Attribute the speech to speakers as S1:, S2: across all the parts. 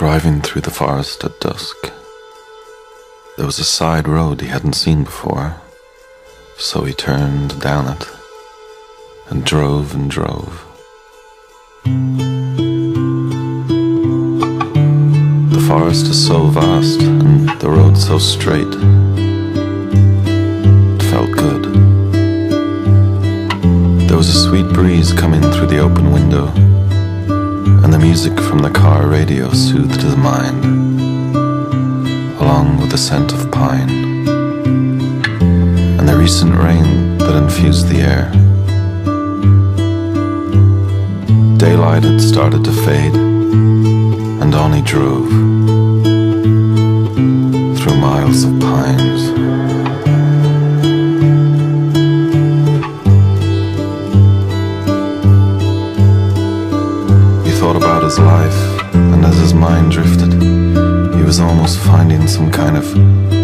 S1: driving through the forest at dusk. There was a side road he hadn't seen before, so he turned down it and drove and drove. The forest is so vast and the road so straight. It felt good. There was a sweet breeze coming through the open window, and the music from the car radio soothed his mind, along with the scent of pine and the recent rain that infused the air. Daylight had started to fade, and on he drove through miles of pines. Some kind of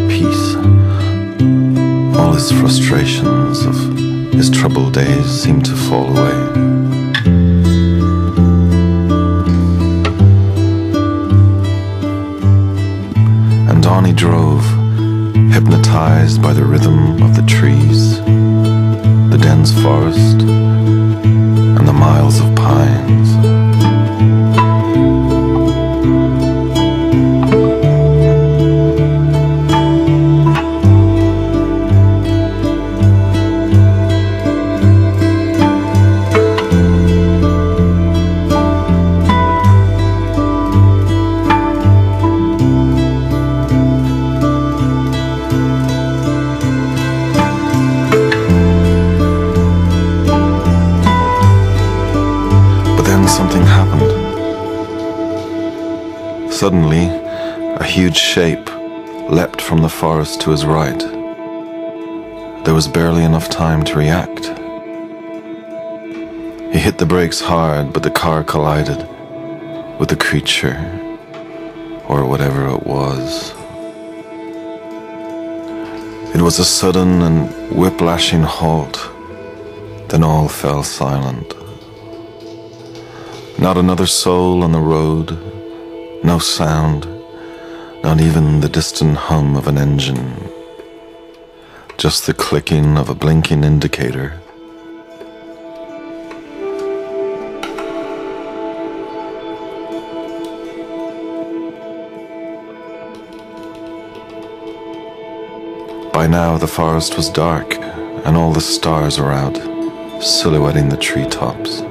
S1: peace. All his frustrations of his troubled days seemed to fall away. And on he drove, hypnotized by the rhythm of the trees, the dense forest, Suddenly, a huge shape leapt from the forest to his right. There was barely enough time to react. He hit the brakes hard, but the car collided with the creature, or whatever it was. It was a sudden and whiplashing halt. Then all fell silent. Not another soul on the road, no sound, not even the distant hum of an engine. Just the clicking of a blinking indicator. By now, the forest was dark, and all the stars were out, silhouetting the treetops.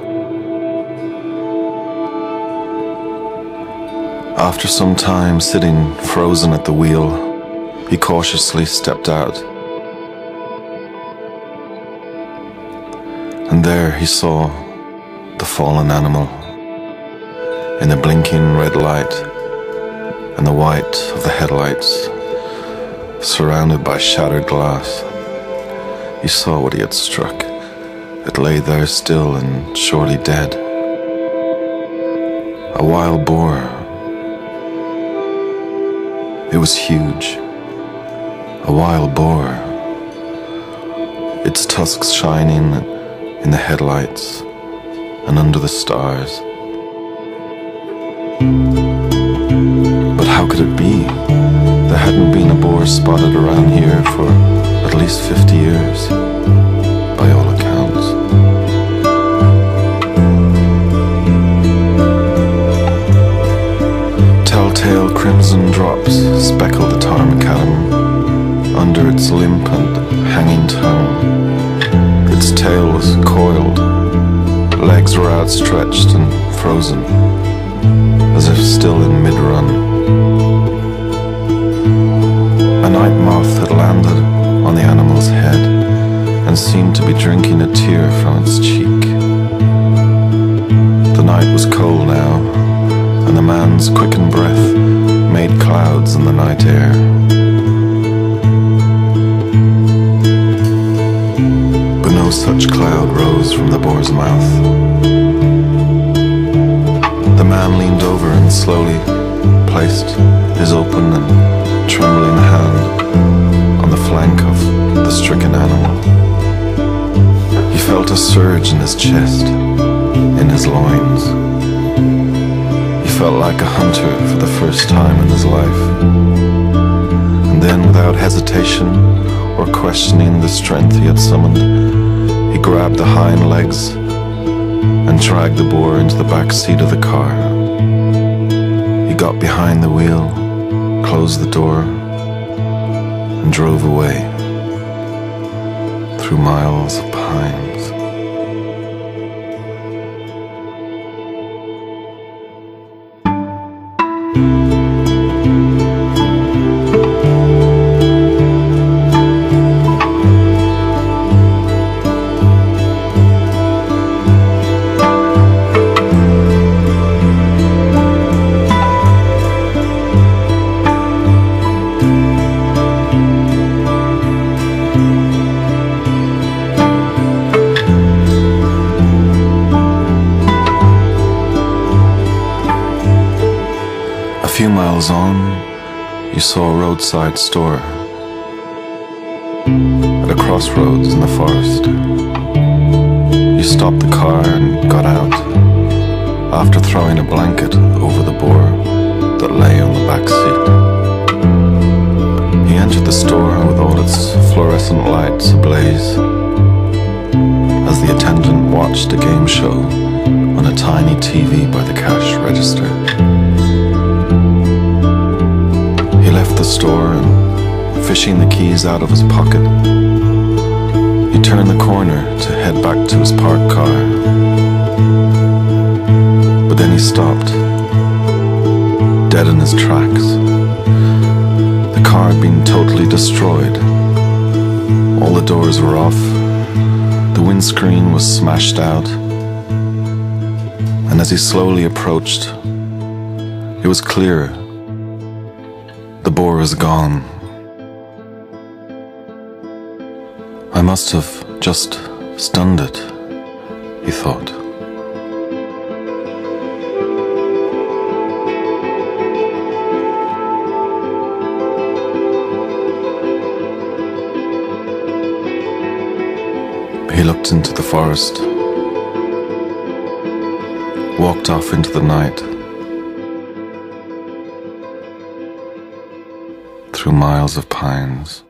S1: After some time sitting frozen at the wheel, he cautiously stepped out. And there he saw the fallen animal in the blinking red light and the white of the headlights, surrounded by shattered glass. He saw what he had struck. It lay there still and surely dead. A wild boar it was huge. A wild boar. Its tusks shining in the headlights and under the stars. But how could it be? There hadn't been a boar spotted around here for at least 50 years, crimson drops speckle the tar macadam under its limp and hanging tongue. Its tail was coiled, legs were outstretched and frozen, as if still in mid run. A night moth had landed on the animal's head and seemed to be drinking a tear from its cheek. The night was cold now, and the man's quickened in the night air. But no such cloud rose from the boar's mouth. The man leaned over and slowly placed his open and trembling hand on the flank of the stricken animal. He felt a surge in his chest, in his loins. Felt like a hunter for the first time in his life. And then, without hesitation or questioning the strength he had summoned, he grabbed the hind legs and dragged the boar into the back seat of the car. He got behind the wheel, closed the door, and drove away through miles of pines. Few miles on, you saw a roadside store at a crossroads in the forest. You stopped the car and got out after throwing a blanket over the boar that lay on the back seat. He entered the store with all its fluorescent lights ablaze as the attendant watched a game show on a tiny TV by the cash register. Store and, fishing the keys out of his pocket, he turned the corner to head back to his parked car. But then he stopped, dead in his tracks. The car had been totally destroyed. All the doors were off, the windscreen was smashed out, and as he slowly approached, it was clear the boar was gone. I must have just stunned it, he thought. He looked into the forest, walked off into the night. Through miles of pines.